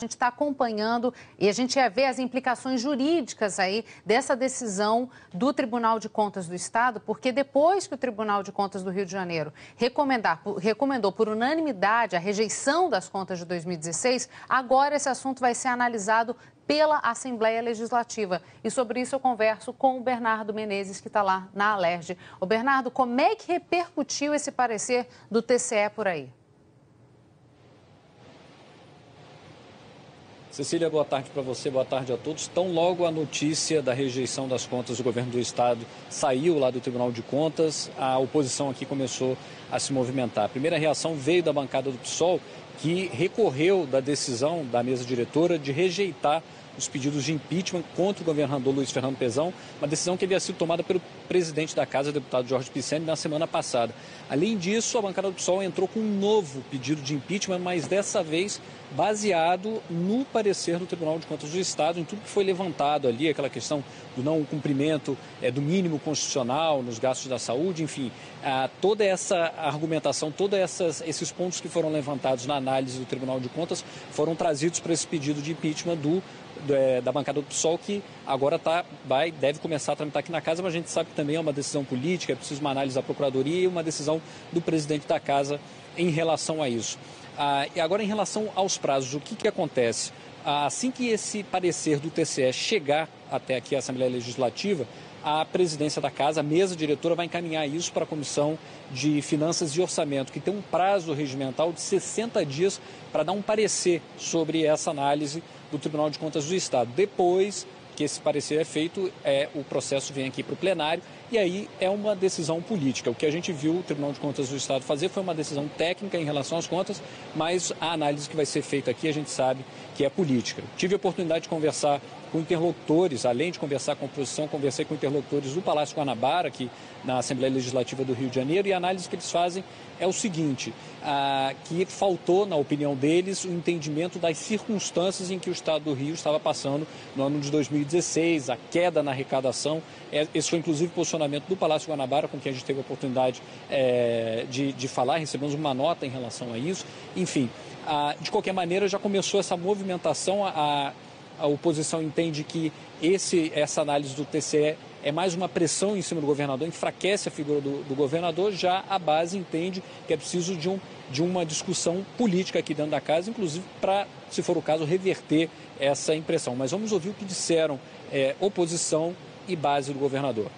A gente está acompanhando e a gente ia ver as implicações jurídicas aí dessa decisão do Tribunal de Contas do Estado, porque depois que o Tribunal de Contas do Rio de Janeiro recomendar, recomendou por unanimidade a rejeição das contas de 2016, agora esse assunto vai ser analisado pela Assembleia Legislativa. E sobre isso eu converso com o Bernardo Menezes, que está lá na Alerj. O Bernardo, como é que repercutiu esse parecer do TCE por aí? Cecília, boa tarde para você, boa tarde a todos. Tão logo a notícia da rejeição das contas do governo do estado saiu lá do Tribunal de Contas, a oposição aqui começou a se movimentar. A primeira reação veio da bancada do PSOL, que recorreu da decisão da mesa diretora de rejeitar os pedidos de impeachment contra o governador Luiz Fernando Pezão, uma decisão que havia sido tomada pelo presidente da Casa, deputado Jorge Pisani, na semana passada. Além disso, a bancada do PSOL entrou com um novo pedido de impeachment, mas dessa vez baseado no parecer do Tribunal de Contas do Estado, em tudo que foi levantado ali, aquela questão do não cumprimento é, do mínimo constitucional nos gastos da saúde, enfim, a, toda essa argumentação, todos esses pontos que foram levantados na análise do Tribunal de Contas foram trazidos para esse pedido de impeachment do é, da bancada do PSOL, que agora tá, vai, deve começar a tramitar aqui na casa, mas a gente sabe que também é uma decisão política, é preciso uma análise da Procuradoria e uma decisão do presidente da casa em relação a isso. Ah, e agora, em relação aos prazos, o que, que acontece? Ah, assim que esse parecer do TCE chegar até aqui a Assembleia Legislativa, a presidência da casa, a mesa diretora, vai encaminhar isso para a Comissão de Finanças e Orçamento, que tem um prazo regimental de 60 dias para dar um parecer sobre essa análise do Tribunal de Contas do Estado. Depois que esse parecer é feito, é, o processo vem aqui para o plenário e aí é uma decisão política. O que a gente viu o Tribunal de Contas do Estado fazer foi uma decisão técnica em relação às contas, mas a análise que vai ser feita aqui a gente sabe que é política. Tive a oportunidade de conversar com interlocutores, além de conversar com a oposição, conversei com interlocutores do Palácio Guanabara, aqui na Assembleia Legislativa do Rio de Janeiro, e a análise que eles fazem é o seguinte, ah, que faltou, na opinião deles, o entendimento das circunstâncias em que o Estado do Rio estava passando no ano de 2016, a queda na arrecadação. É, esse foi, inclusive, o posicionamento do Palácio Guanabara, com quem a gente teve a oportunidade é, de, de falar, recebemos uma nota em relação a isso. Enfim, ah, de qualquer maneira, já começou essa movimentação, a oposição entende que esse, essa análise do TCE é mais uma pressão em cima do governador, enfraquece a figura do, do governador, já a base entende que é preciso de, um, de uma discussão política aqui dentro da casa, inclusive para, se for o caso, reverter essa impressão. Mas vamos ouvir o que disseram é, oposição e base do governador.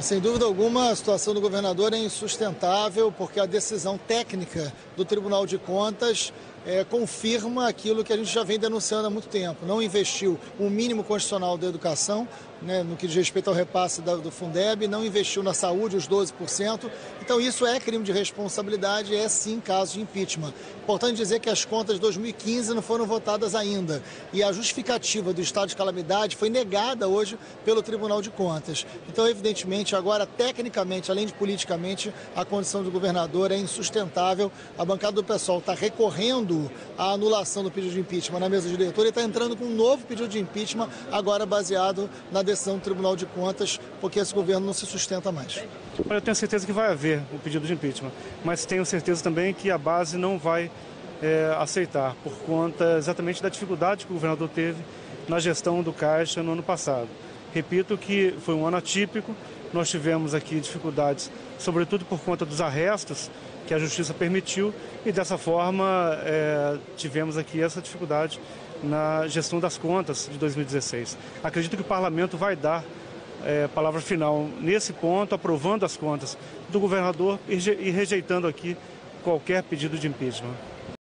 Sem dúvida alguma, a situação do governador é insustentável, porque a decisão técnica do Tribunal de Contas é, confirma aquilo que a gente já vem denunciando há muito tempo. Não investiu o mínimo constitucional da educação, né, no que diz respeito ao repasse da, do Fundeb, não investiu na saúde os 12%. Então isso é crime de responsabilidade, é sim caso de impeachment. Importante dizer que as contas de 2015 não foram votadas ainda e a justificativa do estado de calamidade foi negada hoje pelo Tribunal de Contas. Então, evidentemente, agora, tecnicamente, além de politicamente, a condição do governador é insustentável. A bancada do pessoal está recorrendo à anulação do pedido de impeachment na mesa de diretor e está entrando com um novo pedido de impeachment, agora baseado na decisão do Tribunal de Contas, porque esse governo não se sustenta mais. Eu tenho certeza que vai haver o pedido de impeachment, mas tenho certeza também que a base não vai é, aceitar, por conta exatamente da dificuldade que o governador teve na gestão do Caixa no ano passado. Repito que foi um ano atípico, nós tivemos aqui dificuldades, sobretudo por conta dos arrestos que a Justiça permitiu, e dessa forma é, tivemos aqui essa dificuldade na gestão das contas de 2016. Acredito que o parlamento vai dar é, palavra final nesse ponto, aprovando as contas do governador e rejeitando aqui qualquer pedido de impeachment.